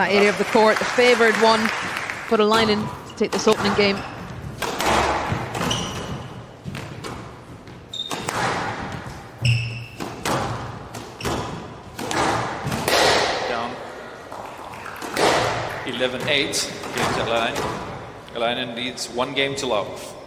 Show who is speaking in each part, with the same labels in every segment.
Speaker 1: that area of the court, the favoured one for Eleinen to take this opening game.
Speaker 2: Down 11-8 against Eleinen. Eleinen leads one game to love.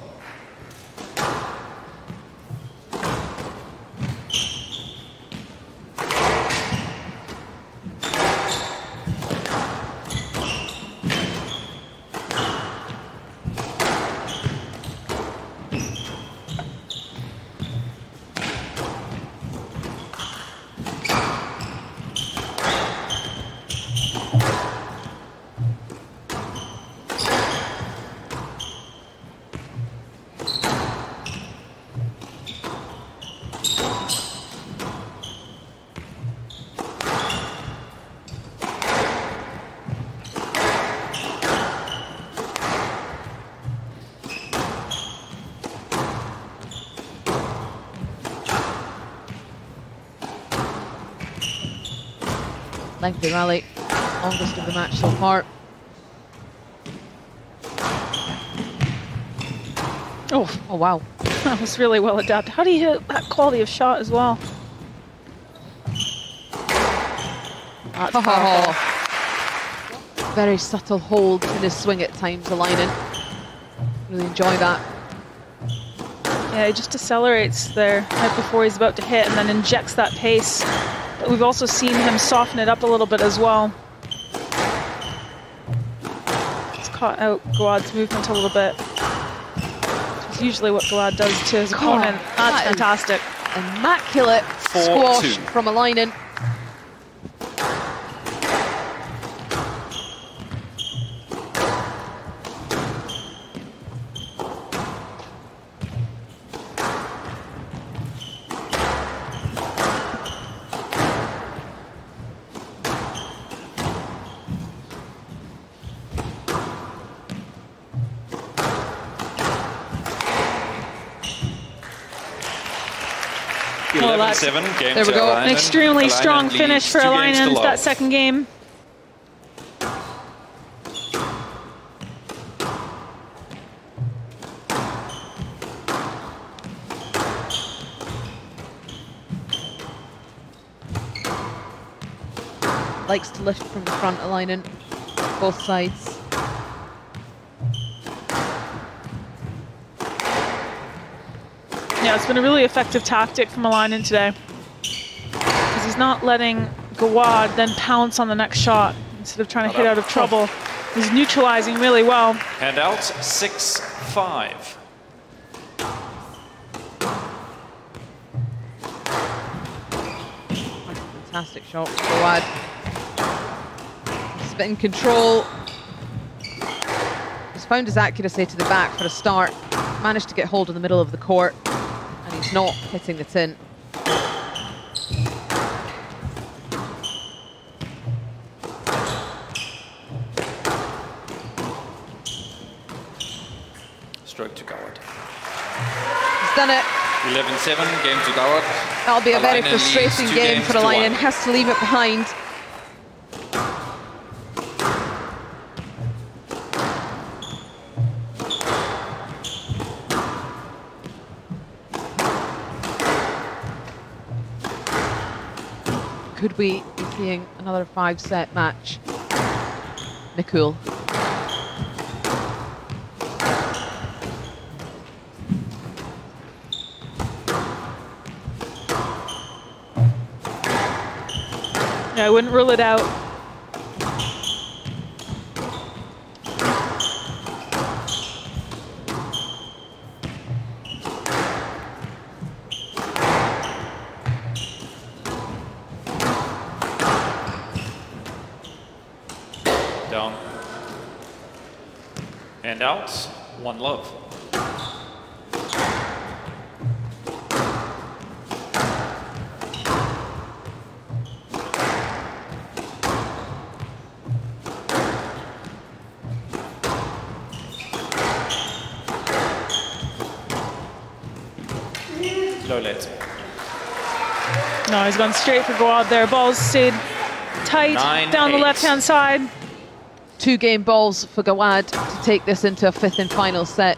Speaker 1: Lengthy rally, longest of the match so far.
Speaker 3: Oh,
Speaker 1: Oh wow.
Speaker 3: that was really well adapted. How do you hit that quality of shot as well? That's.
Speaker 1: Oh. Very subtle hold in his swing at times, Eleinen. Really enjoy that.
Speaker 3: Yeah, he just decelerates there right before he's about to hit and then injects that pace. But we've also seen him soften it up a little bit as well. It's caught out Gawad's movement a little bit. It's usually what Gawad does to his
Speaker 1: God,
Speaker 3: opponent.
Speaker 1: that
Speaker 3: That's
Speaker 1: is-
Speaker 3: fantastic.
Speaker 1: Immaculate
Speaker 2: Four,
Speaker 1: squash
Speaker 2: two.
Speaker 1: from Eleinen.
Speaker 3: Well, that's-
Speaker 2: 11-7 game
Speaker 1: There we go.
Speaker 2: Eleinen.
Speaker 3: An extremely
Speaker 2: Eleinen
Speaker 3: strong
Speaker 2: leads
Speaker 3: finish for
Speaker 2: two games to
Speaker 3: Eleinen
Speaker 2: love.
Speaker 3: that second game.
Speaker 1: Likes to lift from the front, Eleinen. Both sides.
Speaker 3: Yeah, it's been a really effective tactic from Eleinen today. Because he's not letting Gawad then pounce on the next shot instead of trying to hit out of trouble. He's neutralizing really well.
Speaker 2: And out 6-5.
Speaker 1: Fantastic shot from Gawad. He's in control. He's found his accuracy to the back for a start. Managed to get hold of the middle of the court. He's not hitting the tin.
Speaker 2: Stroke to Gawad.
Speaker 1: He's done it.
Speaker 2: 11-7 game to Gawad.
Speaker 1: That'll be a very
Speaker 2: Eleinen
Speaker 1: frustrating game for Eleinen.
Speaker 2: one.
Speaker 1: Has to leave it behind. Could we be seeing another five-set match? Nikul.
Speaker 3: Yeah, I wouldn't rule it out.
Speaker 2: Down. And out. One love.
Speaker 3: No, he's gone straight for Gawad there. Ball's stayed tight
Speaker 2: Nine,
Speaker 3: down the left-hand side.
Speaker 1: Two game balls for Gawad to take this into a fifth and final set.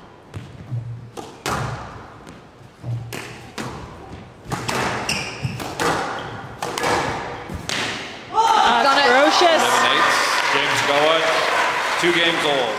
Speaker 1: Done it.
Speaker 2: James Gawad, two games all.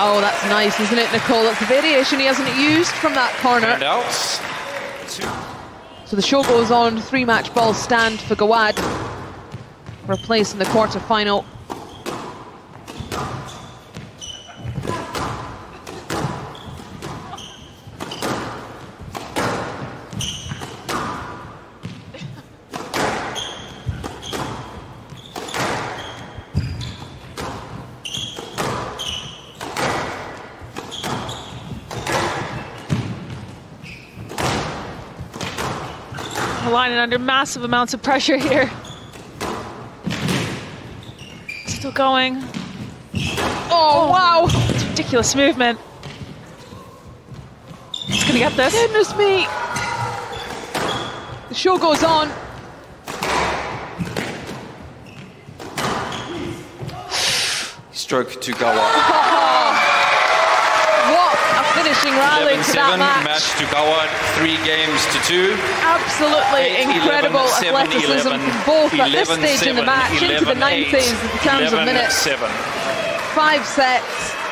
Speaker 1: Oh, that's nice, isn't it, Nicole? That's a variation he hasn't used from that corner.
Speaker 2: And out. Two.
Speaker 1: So the show goes on. Three match ball stand for Gawad for a place in the quarter final.
Speaker 3: Eleinen under massive amounts of pressure here. Still going.
Speaker 1: Oh, oh. wow!
Speaker 3: It's ridiculous movement. He's gonna get this.
Speaker 1: Goodness me! The show goes on.
Speaker 2: Stroke to Gawad.
Speaker 1: What finishing
Speaker 2: 11
Speaker 1: to
Speaker 2: 7.
Speaker 1: that match.
Speaker 2: Match to Gawad. Three games to two.
Speaker 1: Absolutely
Speaker 2: Eight,
Speaker 1: incredible
Speaker 2: 11,
Speaker 1: athleticism
Speaker 2: 11,
Speaker 1: from both at this
Speaker 2: 11,
Speaker 1: stage in the
Speaker 2: 7,
Speaker 1: match, into the
Speaker 2: 11, 8,
Speaker 1: 90s in terms of
Speaker 2: 11,
Speaker 1: minutes.
Speaker 2: 7.
Speaker 1: Five sets.